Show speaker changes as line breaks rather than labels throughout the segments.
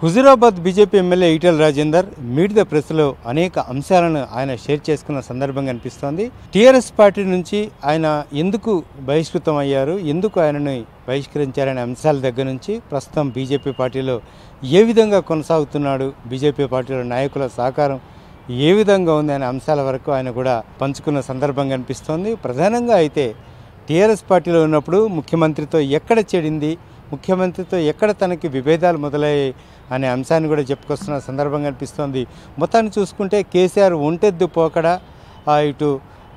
Huzurabad BJP MLA Etela Rajender meet the ప్రెస్లో అనేక అంశాలను ఆయన షేర్ చేసుకున్న సందర్భం కనిపిస్తోంది టీఆర్ఎస్ పార్టీ నుంచి ఆయన ఎందుకు బహిష్కృతం అయ్యారు ఎందుకు ఆయనని బహిష్కరించారనే అంశాల దగ్గర నుంచి ప్రస్తుతం బీజేపీ పార్టీలో ఏ విధంగా కొనసాగుతున్నాడు? బీజేపీ పార్టీలో నాయకుల సహకారం ఏ విధంగా ఉంది అనే అంశాల వరకు ఆయన కూడా పంచుకున్న సందర్భం కనిపిస్తోంది ప్రధానంగా అయితే టీఆర్ఎస్ పార్టీలో ఉన్నప్పుడు ముఖ్యమంత్రితో ఎక్కడ చెడింది ముఖ్యమంత్రితో ఎక్కడ తనకి విభేదాలు మొదలయ్యాయి అనే అంశాన్ని కూడా చెప్పుకొస్తున్న సందర్భం కనిపిస్తోంది. మొత్తాన్ని చూసుకుంటే కేసీఆర్ ఒంటెద్దు పోకడ ఇటు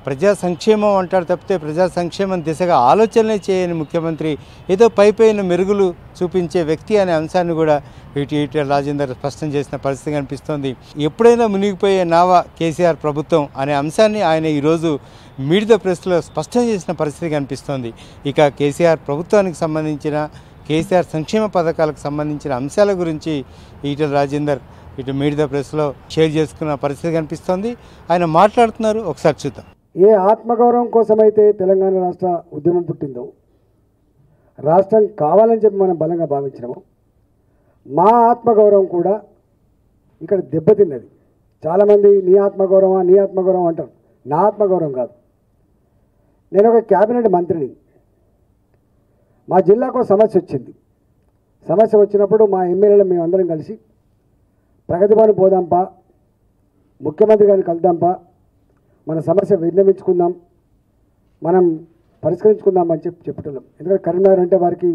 ప్రజా సంక్షేమం అంటాడు తప్పితే ప్రజా సంక్షేమం దిశగా ఆలోచనలే చేయని ముఖ్యమంత్రి ఏదో పైపైన మెరుగులు చూపించే వ్యక్తి అనే అంశాన్ని కూడా ఇటు ఇటు రాజేందర్ స్పష్టం చేసిన పరిస్థితి కనిపిస్తోంది. ఎప్పుడైనా మునిగిపోయే నావా కేసీఆర్ ప్రభుత్వం అనే అంశాన్ని ఆయన ఈరోజు మీడియా ప్రెస్లో స్పష్టం చేసిన పరిస్థితి కనిపిస్తోంది. ఇక కేసీఆర్ ప్రభుత్వానికి సంబంధించిన కేసీఆర్ సంక్షేమ పథకాలకు సంబంధించిన అంశాల గురించి ఈటల రాజేందర్ ఇటు మీడియా ప్రెస్లో షేర్ చేసుకున్న పరిస్థితి కనిపిస్తోంది. ఆయన మాట్లాడుతున్నారు. ఒకసారి చూద్దాం.
ఏ ఆత్మగౌరవం కోసమైతే తెలంగాణ రాష్ట్ర ఉద్యమం పుట్టిందో రాష్ట్రం కావాలని చెప్పి మనం బలంగా భావించినాము మా ఆత్మగౌరవం కూడా ఇక్కడ దెబ్బతిన్నది. చాలామంది నీ ఆత్మగౌరవం నీ ఆత్మగౌరవం అంటారు. నా ఆత్మగౌరవం కాదు. నేను ఒక క్యాబినెట్ మంత్రిని. మా జిల్లాకు సమస్య వచ్చింది. సమస్య వచ్చినప్పుడు మా ఎమ్మెల్యేలు మేమందరం కలిసి ప్రగతి భవన్ పోదాంపా ముఖ్యమంత్రి గారిని కలుద్దాంపా మన సమస్య విన్నవించుకుందాం మనం పరిష్కరించుకుందాం అని చెప్పి చెప్పటం. ఎందుకంటే కరీంనగర్ అంటే వారికి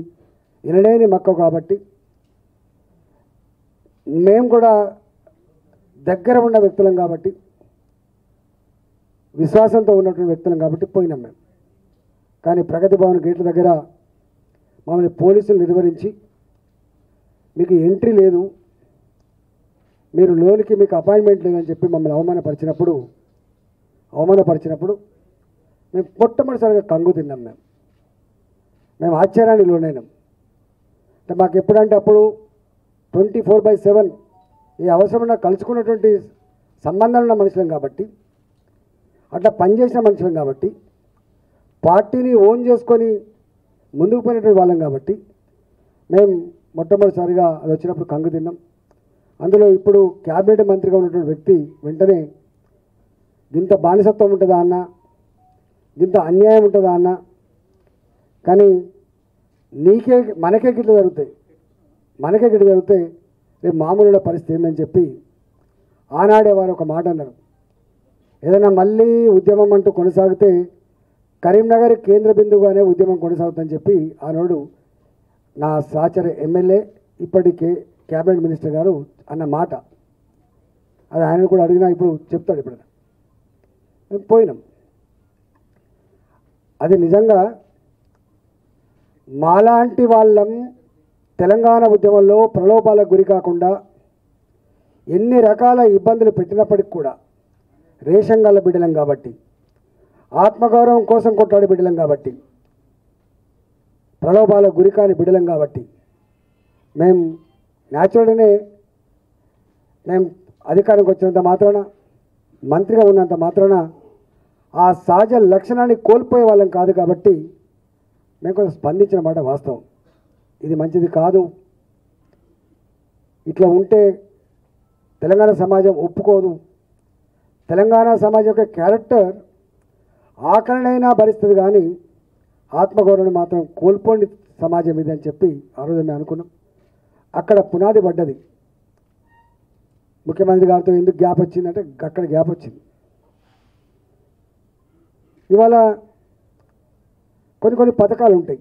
వినలేని మక్క కాబట్టి మేము కూడా దగ్గర ఉన్న వ్యక్తులం కాబట్టి విశ్వాసంతో ఉన్నటువంటి వ్యక్తులం కాబట్టి పోయినాం మేము. కానీ ప్రగతి భవన్ గేట్ల దగ్గర మమ్మల్ని పోలీసులు నిర్వహించి మీకు ఎంట్రీ లేదు మీరు లోనికి మీకు అపాయింట్మెంట్ లేదని చెప్పి మమ్మల్ని అవమానపరిచినప్పుడు అవమానపరిచినప్పుడు మేము మొట్టమొదటిసారిగా కంగు తిన్నాం మేము. మేము ఆశ్చర్యానికి లోనైనాం. అంటే మాకు ఎప్పుడంటే అప్పుడు ట్వంటీ ఫోర్ బై సెవెన్ ఈ అవసరమైన కలుసుకున్నటువంటి సంబంధాలు ఉన్న మనుషులం కాబట్టి అట్లా పనిచేసిన మనుషులం కాబట్టి పార్టీని ఓన్ చేసుకొని ముందుకు పోయినటువంటి వాళ్ళం కాబట్టి మేము మొట్టమొదటిసారిగా అది వచ్చినప్పుడు కంగు తిన్నాం. అందులో ఇప్పుడు క్యాబినెట్ మంత్రిగా ఉన్నటువంటి వ్యక్తి వెంటనే ఇంత బానిసత్వం ఉంటుందా అన్న ఇంత అన్యాయం ఉంటుందా అన్న కానీ నీకే మనకే గిట్ల జరుగుతాయి. మనకే గిట్ల జరుగుతాయి. రేపు మామూలుగా పరిస్థితి ఏందని చెప్పి ఆనాడే వారు ఒక మాట అన్నారు. ఏదైనా మళ్ళీ ఉద్యమం అంటూ కొనసాగితే కరీంనగర్ కేంద్ర బిందువుగానే ఉద్యమం కొనసాగుతుందని చెప్పి ఆనాడు నా సహచర ఎమ్మెల్యే ఇప్పటికే క్యాబినెట్ మినిస్టర్ గారు అన్న మాట. అది ఆయన కూడా అడిగినా ఇప్పుడు చెప్తాడు ఇప్పుడు. మేము పోయినాం. అది నిజంగా మాలాంటి వాళ్ళం తెలంగాణ ఉద్యమంలో ప్రలోభాలకు గురి కాకుండా ఎన్ని రకాల ఇబ్బందులు పెట్టినప్పటికి కూడా రేషన్ గల్ల బిడ్డలం కాబట్టి ఆత్మగౌరవం కోసం కొట్టాడు బిడ్డలం కాబట్టి ప్రలోభాల గురికాని బిడలం బిడ్డలం కాబట్టి మేము న్యాచురల్గానే మేము అధికారంకి వచ్చినంత మాత్రాన మంత్రిగా ఉన్నంత మాత్రాన ఆ సహజ లక్షణాన్ని కోల్పోయే వాళ్ళం కాదు కాబట్టి మేము కొంచెం స్పందించిన మాట వాస్తవం. ఇది మంచిది కాదు. ఇట్లా ఉంటే తెలంగాణ సమాజం ఒప్పుకోదు. తెలంగాణ సమాజం యొక్క క్యారెక్టర్ ఆకరణైనా భరిస్తుంది కానీ ఆత్మగౌరవం మాత్రం కోల్పోండి సమాజం ఇది అని చెప్పి ఆ రోజు మేము అనుకున్నాం. అక్కడ పునాది పడ్డది. ముఖ్యమంత్రి గారితో ఎందుకు గ్యాప్ వచ్చిందంటే అక్కడ గ్యాప్ వచ్చింది. ఇవాళ కొన్ని కొన్ని పథకాలు ఉంటాయి.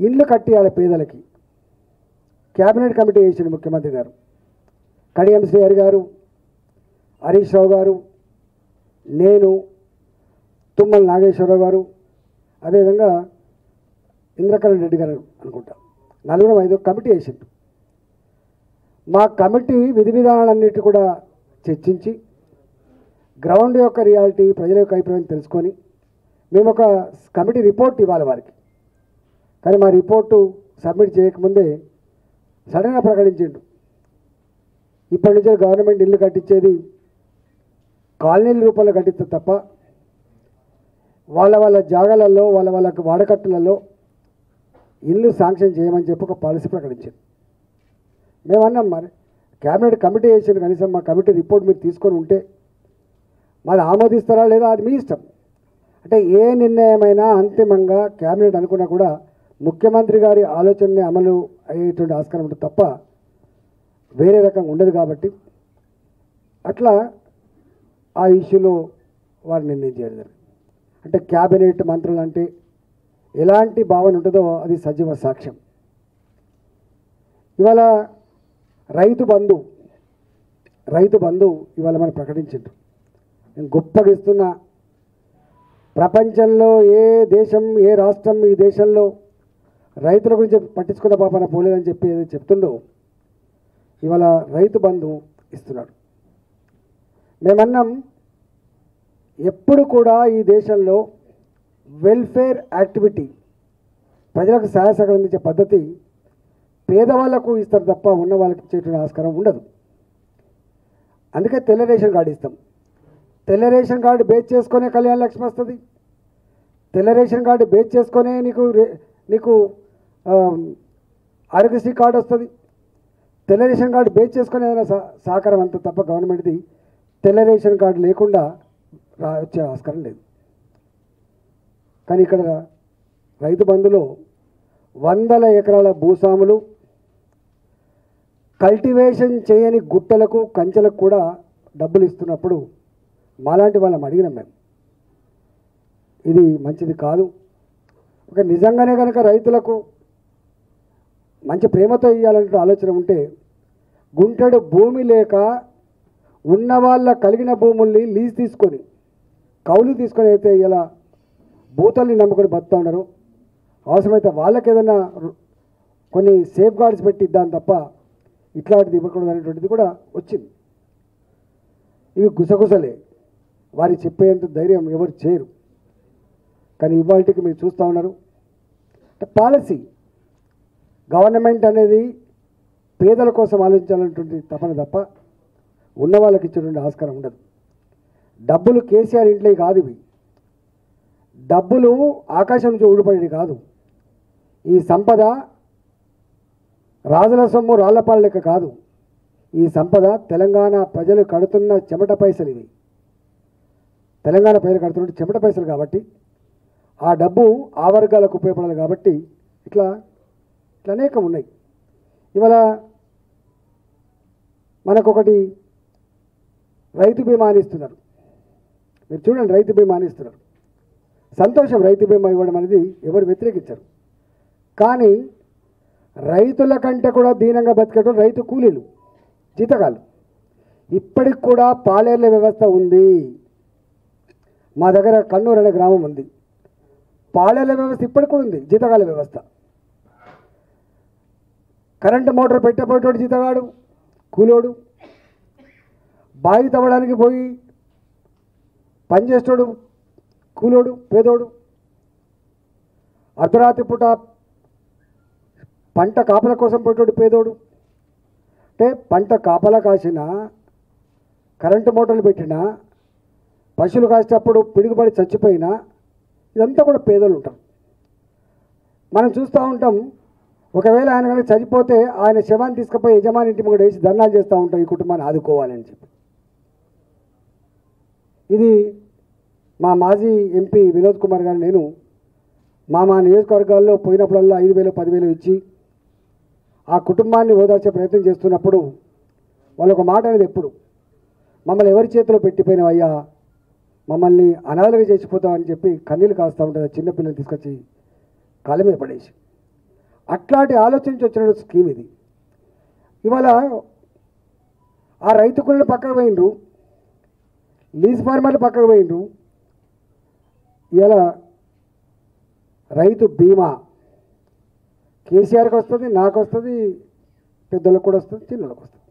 ఇండ్లు కట్టియాలి పేదలకి. క్యాబినెట్ కమిటీ వేసింది ముఖ్యమంత్రి గారు. కడియం శ్రీహరి గారు హరీష్ రావు గారు నేను తుమ్మల నాగేశ్వరరావు గారు అదేవిధంగా ఇంద్రకరణ్ రెడ్డి గారు అనుకుంటా. నలుగురం ఐదు కమిటీ వేసిండు మా కమిటీ విధి విధానాలన్నిటి కూడా చర్చించి గ్రౌండ్ యొక్క రియాలిటీ ప్రజల యొక్క అభిప్రాయం తెలుసుకొని మేము ఒక కమిటీ రిపోర్ట్ ఇవ్వాలి వారికి. కానీ మా రిపోర్టు సబ్మిట్ చేయకముందే సడన్గా ప్రకటించిండు. ఇప్పటి నుంచే గవర్నమెంట్ ఇల్లు కట్టించేది కాలనీల రూపంలో కట్టిస్తే తప్ప వాళ్ళ వాళ్ళ జాగాలలో వాళ్ళ వాళ్ళ వాడకట్టులలో ఇల్లు శాంక్షన్ చేయమని చెప్పి ఒక పాలసీ ప్రకటించింది మేము అన్నాం మరి క్యాబినెట్ కమిటీ వేసింది కనీసం మా కమిటీ రిపోర్ట్ మీరు తీసుకొని ఉంటే మాది ఆమోదిస్తారా లేదా అది మీ ఇష్టం. అంటే ఏ నిర్ణయమైనా అంతిమంగా క్యాబినెట్ అనుకున్నా కూడా ముఖ్యమంత్రి గారి ఆలోచనని అమలు అయ్యేటువంటి ఆస్కారం ఉంటుంది తప్ప వేరే రకంగా ఉండదు కాబట్టి అట్లా ఆ ఇష్యూలో వారు నిర్ణయం చేయడం జరిగింది. అంటే క్యాబినెట్ మంత్రులు అంటే ఎలాంటి భావన ఉంటుందో అది సజీవ సాక్ష్యం. ఇవాళ రైతు బంధు రైతు బంధు ఇవాళ మనం ప్రకటించిండ్రు. నేను గొప్పగా ఇస్తున్నా ప్రపంచంలో ఏ దేశం ఏ రాష్ట్రం ఈ దేశంలో రైతుల గురించి పట్టించుకున్న పాపన పోలేదని చెప్పి ఏదో చెప్తుండో ఇవాళ రైతు బంధు ఇస్తున్నాడు. మేమన్నాం ఎప్పుడు కూడా ఈ దేశంలో వెల్ఫేర్ యాక్టివిటీ ప్రజలకు సహాయ సహకారం అందించే పద్ధతి పేదవాళ్ళకు ఇస్తారు తప్ప ఉన్న వాళ్ళకి ఇచ్చేటువంటి ఆస్కారం ఉండదు. అందుకే తెల్ల రేషన్ కార్డు ఇస్తాం. తెల్ల రేషన్ కార్డు బేస్ చేసుకునే కళ్యాణ లక్ష్మి వస్తుంది. తెల్ల రేషన్ కార్డు బేస్ చేసుకునే నీకు నీకు ఆరోగ్యశ్రీ కార్డు వస్తుంది. తెల్ల రేషన్ కార్డు బేస్ చేసుకునే ఏదైనా సహకారం అంత తప్ప గవర్నమెంట్ది తెల్ల రేషన్ కార్డు లేకుండా రా వచ్చే ఆస్కారం లేదు. కానీ ఇక్కడ రైతు బంధులో వందల ఎకరాల భూస్వాములు కల్టివేషన్ చేయని గుట్టలకు కంచెలకు కూడా డబ్బులు ఇస్తున్నప్పుడు మాలాంటి వాళ్ళని అడిగినాం మేము. ఇది మంచిది కాదు. ఒక నిజంగానే కనుక రైతులకు మంచి ప్రేమతో ఇవ్వాలంటే ఆలోచన ఉంటే గుంటెడు భూమి లేక ఉన్న వాళ్ళ కలిగిన భూముల్ని లీజ్ తీసుకొని కౌలు తీసుకొని అయితే ఇలా భూతల్ని నమ్ముకొని బతుకుతా ఉన్నారు అవసరమైతే వాళ్ళకి ఏదైనా కొన్ని సేఫ్ గార్డ్స్ పెట్టి ఇద్దాం తప్ప ఇట్లాంటిది ఇవ్వకూడదు అనేటువంటిది కూడా వచ్చింది. ఇవి గుసగుసలే. వారి చెప్పేంత ధైర్యం ఎవరు చేయరు. కానీ ఇవాళకి మీరు చూస్తూ ఉన్నారు. అంటే పాలసీ గవర్నమెంట్ అనేది పేదల కోసం ఆలోచించాలన్నటువంటి తపన తప్ప ఉన్న వాళ్ళకి ఇచ్చేటువంటి ఆస్కారం ఉండదు. డబ్బులు కేసీఆర్ ఇంట్లో కాదు ఇవి. డబ్బులు ఆకాశం నుంచి ఊడిపడేది కాదు. ఈ సంపద రాజుల సొమ్ము రాళ్ళపాల లెక్క కాదు. ఈ సంపద తెలంగాణ ప్రజలు కడుతున్న చెమట పైసలు ఇవి. తెలంగాణ ప్రజలు కడుతున్న చెమట పైసలు కాబట్టి ఆ డబ్బు ఆ వర్గాలకు ఉపయోగపడాలి కాబట్టి ఇట్లా ఇట్లా అనేకం ఉన్నాయి. ఇవాళ మనకొకటి రైతు బీమా ఇస్తున్నారు మీరు చూడండి రైతు బీమా ఇస్తున్నారు సంతోషం రైతు బీమా ఇవ్వడం అనేది ఎవరు వ్యతిరేకించరు. కానీ రైతుల కంటే కూడా దీనంగా బతికేటోళ్ళు రైతు కూలీలు జీతగాళ్ళు. ఇప్పటికి కూడా పాలేర్ల వ్యవస్థ ఉంది. మా దగ్గర కన్నూరు అనే గ్రామం ఉంది. పాలేర్ల వ్యవస్థ ఇప్పటికి కూడా ఉంది జీతగాళ్ళ వ్యవస్థ. కరెంటు మోటార్ పెట్టబోయేటోడు జీతగాడు కూలోడు. బావి తవ్వడానికి పోయి పనిచేసేటోడు కూలోడు పేదోడు. అర్ధరాత్రి పూట పంట కాపల కోసం పోయేటోడు పేదోడు. అంటే పంట కాపలా కాసిన కరెంటు మోటార్లు పెట్టినా పశువులు కాసేటప్పుడు పిడుగుపడి చచ్చిపోయినా ఇదంతా కూడా పేదలు ఉంటారు. మనం చూస్తూ ఉంటాం ఒకవేళ ఆయన కనుక చనిపోతే ఆయన శవాన్ని తీసుకుపోయి యజమాని ఇంటి ముందు వేసి ధర్నాలు చేస్తూ ఉంటాం ఈ కుటుంబాన్ని ఆదుకోవాలని చెప్పి. ఇది మా మాజీ ఎంపీ వినోద్ కుమార్ గారు నేను మా మా నియోజకవర్గాల్లో పోయినప్పుడల్లా ఐదు వేలు పదివేలు ఇచ్చి ఆ కుటుంబాన్ని ఓదార్చే ప్రయత్నం చేస్తున్నప్పుడు వాళ్ళు ఒక మాట అనేది ఎప్పుడు మమ్మల్ని ఎవరి చేతిలో పెట్టిపోయినవయ్యా? మమ్మల్ని అనాథలుగా చేసిపోతామని చెప్పి కన్నీళ్ళు కాస్తూ ఉంటుంది చిన్నపిల్లలు తీసుకొచ్చి కాళ్ళ మీద పడేసి. అట్లాంటి ఆలోచించి వచ్చిన స్కీమ్ ఇది. ఇవాళ ఆ రైతు కూలీలు పక్కకు పోయినరు. లీజ్ ఫార్మర్లు పక్కకు పోయిండ్రు. ఇలా రైతు బీమా. కేసీఆర్కి వస్తుంది నాకు వస్తుంది పెద్దలకు కూడా వస్తుంది చిన్నలకు వస్తుంది.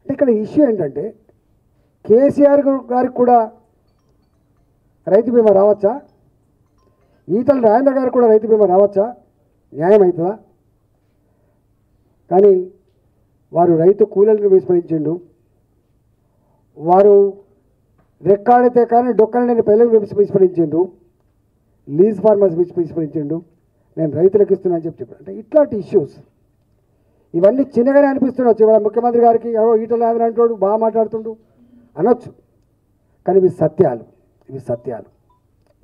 అంటే ఇక్కడ ఇష్యూ ఏంటంటే కేసీఆర్ గారికి కూడా రైతు బీమా రావచ్చా? ఈతల రాజేంద్ర గారికి కూడా రైతు బీమా రావచ్చా? న్యాయం అవుతుందా కానీ వారు రైతు కూలీలను విస్మరించిండు వారు రెక్కాడితే కానీ డొక్కలని పిల్లలు విస్మరించిండు లీజ్ ఫార్మర్స్ విస్మరించిండు నేను రైతులకు ఇస్తున్నాను అని చెప్పి చెప్పాను అంటే ఇట్లాంటి ఇష్యూస్ ఇవన్నీ చిన్నగానే అనిపిస్తుండొచ్చు. ఇవాళ ముఖ్యమంత్రి గారికి ఎవరో ఈటలు ఆదని అంటాడు బాగా మాట్లాడుతుండు. అనొచ్చు. కానీ ఇవి సత్యాలు. ఇవి సత్యాలు.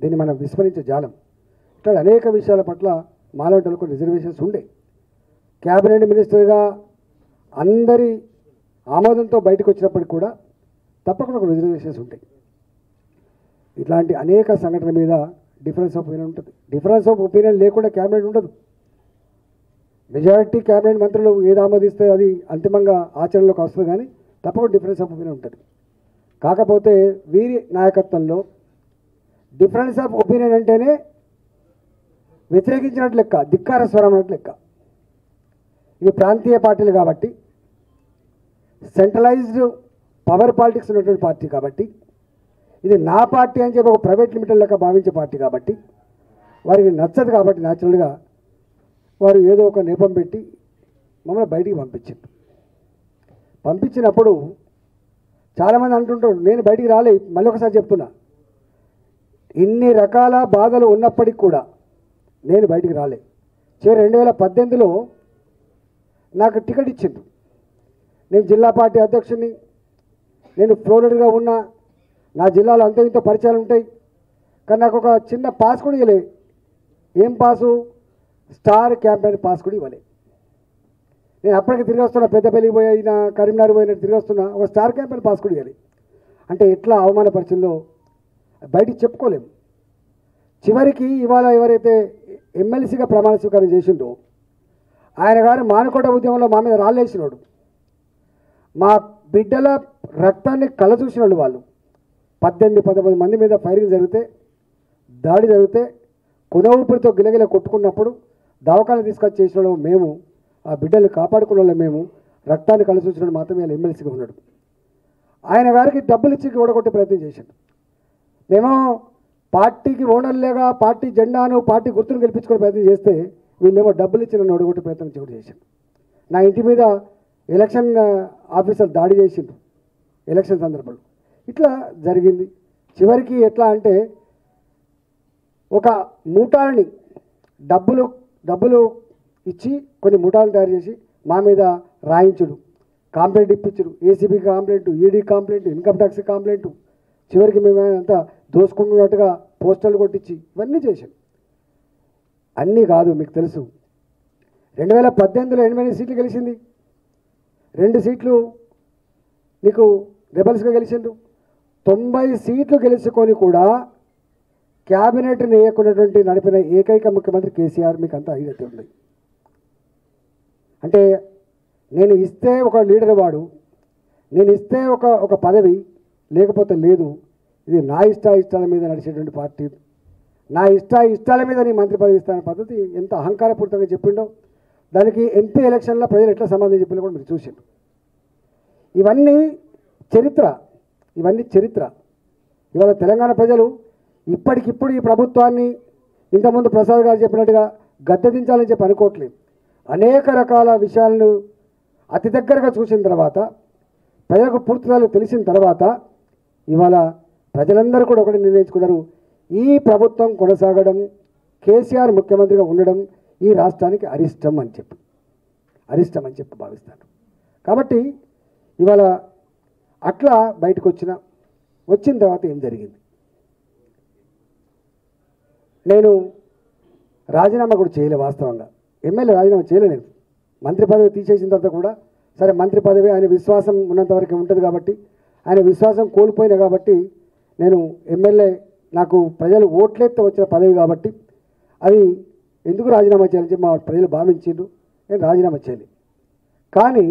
దీన్ని మనం విస్మరించే జాలం. ఇట్లా అనేక విషయాల పట్ల మాలంటలకు రిజర్వేషన్స్ ఉండే. క్యాబినెట్ మినిస్టర్గా అందరి ఆమోదంతో బయటకు వచ్చినప్పటికి కూడా తప్పకుండా ఒక రిజర్వేషన్స్ ఉంటాయి. ఇట్లాంటి అనేక సంఘటన మీద డిఫరెన్స్ ఆఫ్ ఒపీనియన్ ఉంటుంది. డిఫరెన్స్ ఆఫ్ ఒపీనియన్ లేకుండా క్యాబినెట్ ఉండదు. మెజారిటీ క్యాబినెట్ మంత్రులు ఏది ఆమోదిస్తే అది అంతిమంగా ఆచరణలోకి వస్తుంది కానీ తప్పకుండా డిఫరెన్స్ ఆఫ్ ఒపీనియన్ ఉంటుంది. కాకపోతే వీరి నాయకత్వంలో డిఫరెన్స్ ఆఫ్ ఒపీనియన్ అంటేనే వ్యతిరేకించినట్లు లెక్క ధిక్కార స్వరం అన్నట్లు లెక్క. ఇవి ప్రాంతీయ పార్టీలు కాబట్టి సెంట్రలైజ్డ్ పవర్ పాలిటిక్స్ ఉన్నటువంటి పార్టీ కాబట్టి ఇది నా పార్టీ అని చెప్పి ఒక ప్రైవేట్ లిమిటెడ్ లెక్క భావించే పార్టీ కాబట్టి వారికి నచ్చదు కాబట్టి న్యాచురల్గా వారు ఏదో ఒక నేపం పెట్టి మమ్మల్ని బయటికి పంపించారు పంపించినప్పుడు చాలామంది అంటుంటారు నేను బయటికి రాలే మళ్ళీ ఒకసారి చెప్తున్నా. ఇన్ని రకాల బాధలు ఉన్నప్పటికీ కూడా నేను బయటికి రాలే. చివరి రెండు వేల పద్దెనిమిదిలో నాకు టికెట్ ఇచ్చింది నేను జిల్లా పార్టీ అధ్యక్షుడిని నేను ఫ్లోరిడ్గా ఉన్నా నా జిల్లాలో అంత ఇంత పరిచయాలు ఉంటాయి. కానీ నాకు ఒక చిన్న పాస్ కూడా ఇవ్వలే. ఏం పాసు స్టార్ క్యాంపెయిన్ పాస్ కూడా ఇవ్వలే. నేను అప్పటికి తిరిగి వస్తున్నా పెద్దపల్లికి పోయినా కరీంనగర్ పోయినా తిరిగి వస్తున్నా ఒక స్టార్ క్యాంపెయిన్ పాస్ కూడా ఇవ్వాలి. అంటే ఎట్లా అవమానపరిచిందో బయటికి చెప్పుకోలేము చివరికి ఇవాళ ఎవరైతే ఎమ్మెల్సీగా ప్రమాణ స్వీకారం చేసిండో ఆయన గారు మానుకోట ఉద్యమంలో మా మీద రాళ్ళేసినాడు మా బిడ్డల రక్తాన్ని కళ చూసినాడు వాళ్ళు. పద్దెనిమిది పదమూడు మంది మీద ఫైరింగ్ జరిగితే దాడి జరిగితే కున ఊపిరితో గిలగిల కొట్టుకున్నప్పుడు దవాఖాన తీసుకొచ్చి చేసిన మేము ఆ బిడ్డల్ని కాపాడుకున్న వాళ్ళు మేము రక్తాన్ని కళ చూసినాడు మాత్రమే ఎమ్మెల్సీగా ఉన్నాడు. ఆయన గారికి డబ్బులు ఇచ్చి ఓడగొట్టే ప్రయత్నం చేశాడు. మేము పార్టీకి ఓనర్లేగా పార్టీ జెండాను పార్టీ గుర్తును గెలిపించుకునే ప్రయత్నం చేస్తే వీళ్ళేమో డబ్బులు ఇచ్చి నన్ను ఓడగొట్టే ప్రయత్నం కూడా చేశాను నా ఇంటి మీద ఎలక్షన్ ఆఫీసర్ దాడి చేసిండు ఎలక్షన్ సందర్భంలో. ఇట్లా జరిగింది. చివరికి ఎట్లా అంటే ఒక ముఠాలని డబ్బులు డబ్బులు ఇచ్చి కొన్ని ముఠాలు తయారు చేసి మా మీద రాయించుడు. Complaint ఇప్పించుడు. ACB complaint ED complaint income tax complaint. చివరికి మేము అంతా దోసుకుంటున్నట్టుగా పోస్టర్లు కొట్టించి ఇవన్నీ చేశాం. అన్నీ కాదు మీకు తెలుసు. రెండు వేల పద్దెనిమిదిలో ఎనిమిది సీట్లు గెలిచింది. రెండు సీట్లు నీకు రెబల్స్గా గెలిచిండ్రు. తొంభై సీట్లు గెలుచుకొని కూడా క్యాబినెట్ నేయకున్నటువంటి నడిపిన ఏకైక ముఖ్యమంత్రి కేసీఆర్ మీకు అంత ఐదైతే ఉంది. అంటే నేను ఇస్తే ఒక లీడర్ వాడు నేను ఇస్తే ఒక ఒక పదవి లేకపోతే లేదు ఇది నా ఇష్ట ఇష్టాల మీద నడిచేటువంటి పార్టీ. నా ఇష్ట ఇష్టాల మీద నీ మంత్రి పదవి ఇస్తాన పద్ధతి ఎంత అహంకారపూరితంగా చెప్పిండో దానికి ఎంపీ ఎలక్షన్లో ప్రజలు ఎట్లా సమాధానం చెప్పినా కూడా మీరు చూసారు ఇవన్నీ చరిత్ర ఇవన్నీ చరిత్ర. ఇవాళ తెలంగాణ ప్రజలు ఇప్పటికిప్పుడు ఈ ప్రభుత్వాన్ని ఇంతకుముందు ప్రసాద్ గారు చెప్పినట్టుగా గద్దెదించాలని చెప్పి అనుకోవట్లేదు. అనేక రకాల విషయాలను అతి దగ్గరగా చూసిన తర్వాత ప్రజలకు పూర్తిగా తెలిసిన తర్వాత ఇవాళ ప్రజలందరూ కూడా ఒకటి నిర్ణయించుకున్నారు. ఈ ప్రభుత్వం కొనసాగడం కేసీఆర్ ముఖ్యమంత్రిగా ఉండడం ఈ రాష్ట్రానికి అరిష్టం అని చెప్పి అరిష్టం అని చెప్పి భావిస్తాను కాబట్టి ఇవాళ అట్లా బయటకు వచ్చిన వచ్చిన తర్వాత ఏం జరిగింది? నేను రాజీనామా కూడా చేయలే వాస్తవంగా. ఎమ్మెల్యే రాజీనామా చేయలే నేను. మంత్రి పదవి తీసేసిన తర్వాత కూడా సరే మంత్రి పదవి ఆయన విశ్వాసం ఉన్నంత వరకు ఉంటుంది కాబట్టి ఆయన విశ్వాసం కోల్పోయినా కాబట్టి నేను ఎమ్మెల్యే నాకు ప్రజలు ఓట్లేస్తే వచ్చిన పదవి కాబట్టి అది ఎందుకు రాజీనామా చేయాలని చెప్పి మా ప్రజలు భావించిండ్రు. నేను రాజీనామా చేయాలి. కానీ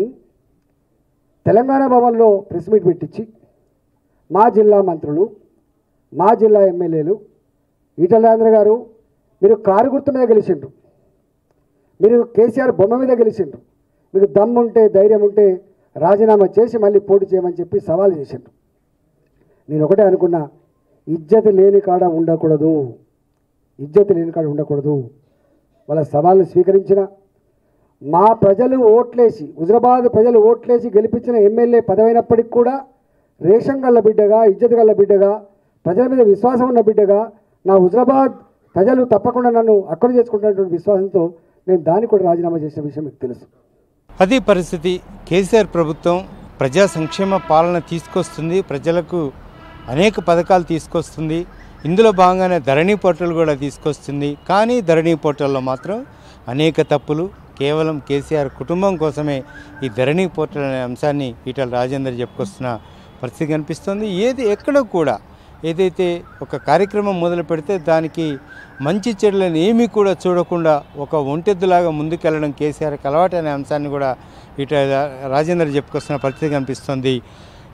తెలంగాణ భవన్లో ప్రెస్ మీట్ పెట్టించి మా జిల్లా మంత్రులు మా జిల్లా ఎమ్మెల్యేలు ఈటల గారు మీరు కారు గుర్తు మీద గెలిచిండ్రు. మీరు కేసీఆర్ బొమ్మ మీద గెలిచిండ్రు. మీకు దమ్ము ఉంటే ధైర్యం ఉంటే రాజీనామా చేసి మళ్ళీ పోటీ చేయమని చెప్పి సవాల్ చేసిండ్రు. నేను ఒకటే అనుకున్నా ఇజ్జత్ లేని కాడ ఉండకూడదు. ఇజ్జతి లేని కాడ ఉండకూడదు. వాళ్ళ సవాల్ని స్వీకరించిన మా ప్రజలు ఓట్లేసి హుజరాబాద్ ప్రజలు ఓట్లేసి గెలిపించిన ఎమ్మెల్యే పదవైనప్పటికీ కూడా రేషన్ గల్ల బిడ్డగా ఇజ్జత్ గల్ల బిడ్డగా ప్రజల మీద విశ్వాసం ఉన్న బిడ్డగా నా హుజరాబాద్ ప్రజలు తప్పకుండా నన్ను అక్కడ చేసుకుంటున్నటువంటి విశ్వాసంతో నేను దాన్ని కూడా రాజీనామా చేసిన విషయం మీకు తెలుసు.
అది పరిస్థితి కేసీఆర్ ప్రభుత్వం ప్రజా సంక్షేమ పాలన తీసుకొస్తుంది ప్రజలకు అనేక పథకాలు తీసుకొస్తుంది. ఇందులో భాగంగానే ధరణి పోర్టల్ కూడా తీసుకొస్తుంది. కానీ ధరణి పోర్టల్లో మాత్రం అనేక తప్పులు కేవలం కేసీఆర్ కుటుంబం కోసమే ఈ ధరణి పోర్టల్ అనే అంశాన్ని ఈటల రాజేందర్ చెప్పుకొస్తున్న పరిస్థితి కనిపిస్తుంది. ఏది ఎక్కడ కూడా ఏదైతే ఒక కార్యక్రమం మొదలు పెడితే దానికి మంచి చెడులను ఏమీ కూడా చూడకుండా ఒక ఒంటెద్దులాగా ముందుకెళ్ళడం కేసీఆర్కి అలవాటు అనే అంశాన్ని కూడా ఇట రాజేందర్ చెప్పుకొస్తున్న పరిస్థితి కనిపిస్తుంది.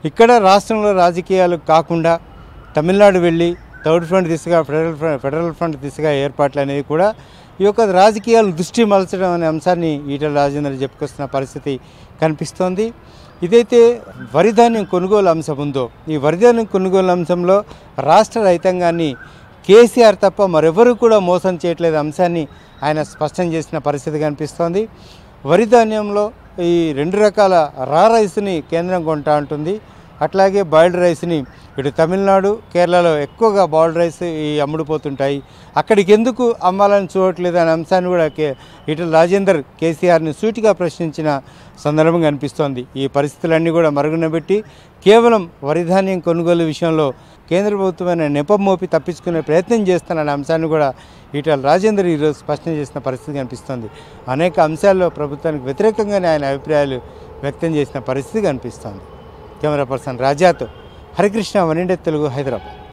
ఇక్కడ రాష్ట్రంలో రాజకీయాలు కాకుండా తమిళనాడు వెళ్ళి థర్డ్ ఫ్రంట్ దిశగా ఫెడరల్ ఫ్రంట్ ఫెడరల్ ఫ్రంట్ దిశగా ఏర్పాట్లు అనేది కూడా ఈ యొక్క రాజకీయాలు దృష్టి మలచడం అనే అంశాన్ని ఈటల రాజేందర్ చెప్పుకొస్తున్న పరిస్థితి కనిపిస్తోంది. ఇదైతే వరిధాన్యం కొనుగోలు అంశం ఉందో ఈ వరిధాన్యం కొనుగోలు అంశంలో రాష్ట్ర రైతాంగాన్ని కేసీఆర్ తప్ప మరెవరూ కూడా మోసం చేయట్లేదు అంశాన్ని ఆయన స్పష్టం చేసిన పరిస్థితి కనిపిస్తోంది. వరిధాన్యంలో ఈ రెండు రకాల రా రైస్ని కేంద్రం కొంటా ఉంటుంది. అట్లాగే బాయిల్డ్ రైస్ని ఇటు తమిళనాడు కేరళలో ఎక్కువగా బాయిల్డ్ రైస్ ఈ అమ్ముడుపోతుంటాయి. అక్కడికి ఎందుకు అమ్మాలని చూడట్లేదు అనే అంశాన్ని కూడా కే ఇటు రాజేందర్ కేసీఆర్ని సూటిగా ప్రశ్నించిన సందర్భం కనిపిస్తోంది ఈ పరిస్థితులన్నీ కూడా మరుగునబెట్టి కేవలం వరిధాన్యం కొనుగోలు విషయంలో కేంద్ర ప్రభుత్వమైన నెపం మోపి తప్పించుకునే ప్రయత్నం చేస్తున్న అంశాన్ని కూడా ఈటల రాజేందర్ ఈరోజు స్పష్టం చేసిన పరిస్థితి కనిపిస్తోంది అనేక అంశాల్లో ప్రభుత్వానికి వ్యతిరేకంగానే ఆయన అభిప్రాయాలు వ్యక్తం చేసిన పరిస్థితి కనిపిస్తోంది కెమెరా పర్సన్ రాజాతో హరికృష్ణ వన్ తెలుగు హైదరాబాద్.